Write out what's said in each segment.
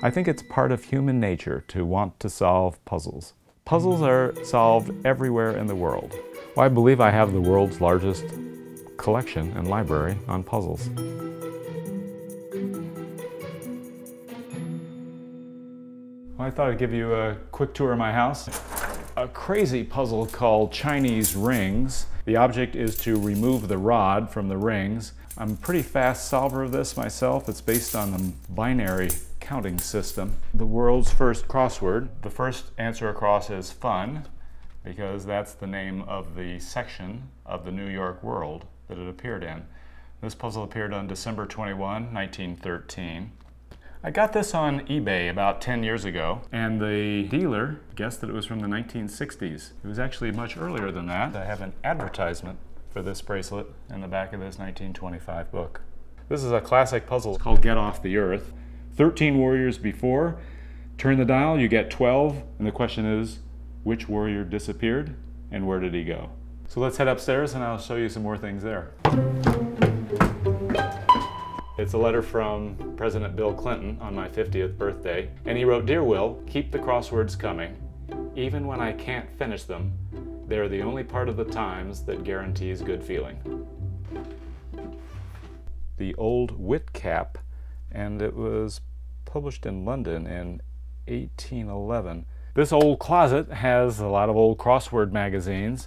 I think it's part of human nature to want to solve puzzles. Puzzles are solved everywhere in the world. Well, I believe I have the world's largest collection and library on puzzles. Well, I thought I'd give you a quick tour of my house. A crazy puzzle called Chinese rings. The object is to remove the rod from the rings. I'm a pretty fast solver of this myself. It's based on the binary counting system. The world's first crossword. The first answer across is fun because that's the name of the section of the New York World that it appeared in. This puzzle appeared on December 21, 1913. I got this on eBay about 10 years ago, and the dealer guessed that it was from the 1960s. It was actually much earlier than that. I have an advertisement for this bracelet in the back of this 1925 book. This is a classic puzzle called Get Off the Earth. 13 warriors before, turn the dial, you get 12, and the question is, which warrior disappeared and where did he go? So let's head upstairs and I'll show you some more things there. It's a letter from President Bill Clinton on my 50th birthday, and he wrote, Dear Will, keep the crosswords coming. Even when I can't finish them, they're the only part of the Times that guarantees good feeling. The Old Wit Cap, and it was published in London in 1811. This old closet has a lot of old crossword magazines.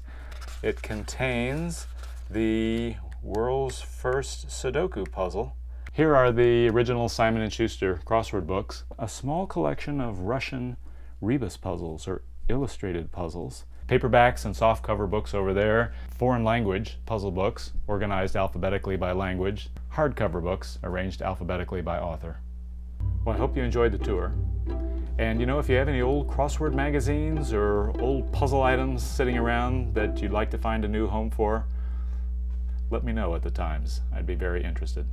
It contains the world's first Sudoku puzzle, here are the original Simon & Schuster crossword books, a small collection of Russian rebus puzzles or illustrated puzzles, paperbacks and softcover books over there, foreign language puzzle books organized alphabetically by language, hardcover books arranged alphabetically by author. Well, I hope you enjoyed the tour. And you know, if you have any old crossword magazines or old puzzle items sitting around that you'd like to find a new home for, let me know at the Times. I'd be very interested.